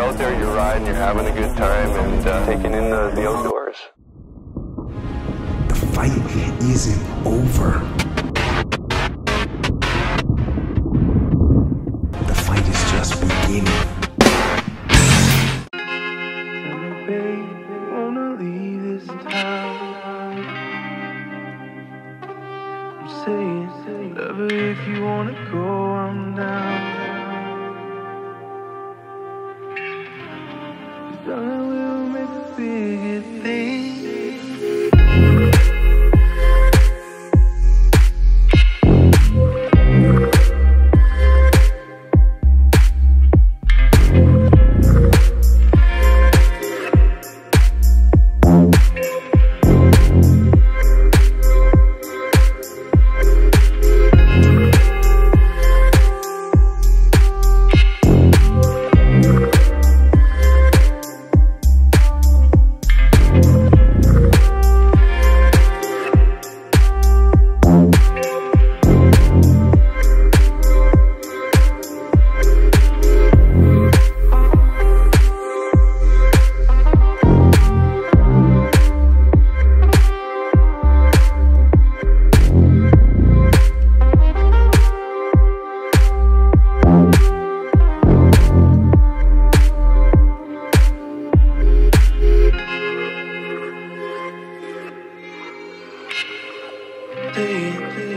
you're out there, you're riding, you're having a good time, and uh, taking in the, the outdoors. The fight isn't over. The fight is just beginning. wanna leave this town. I'm saying, love her if you wanna go, I'm down. Anyways,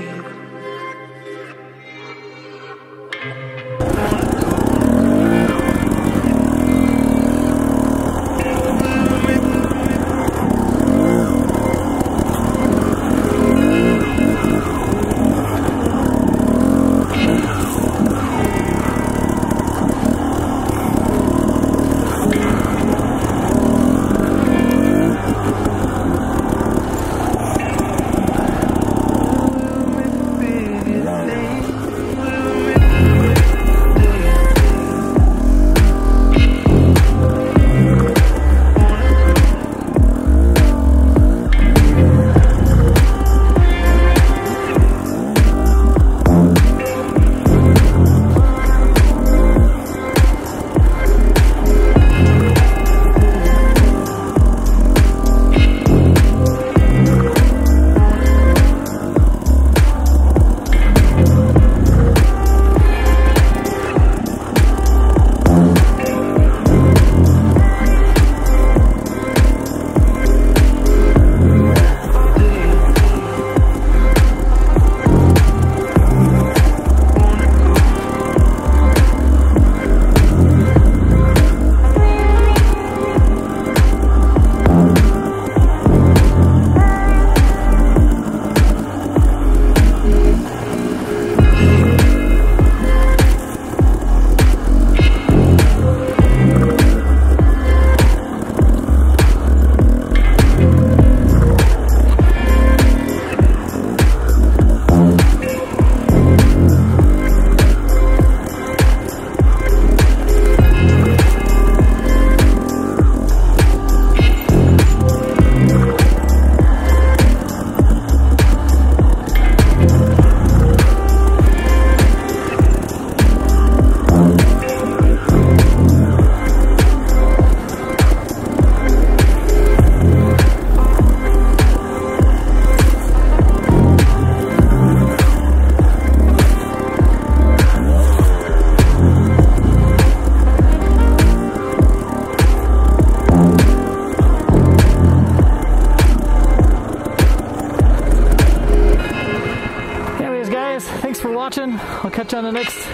guys, thanks for watching. I'll catch you on the next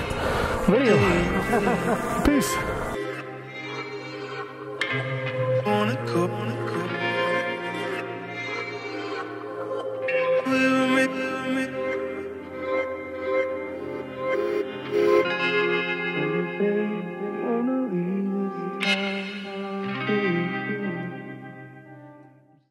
video. Peace.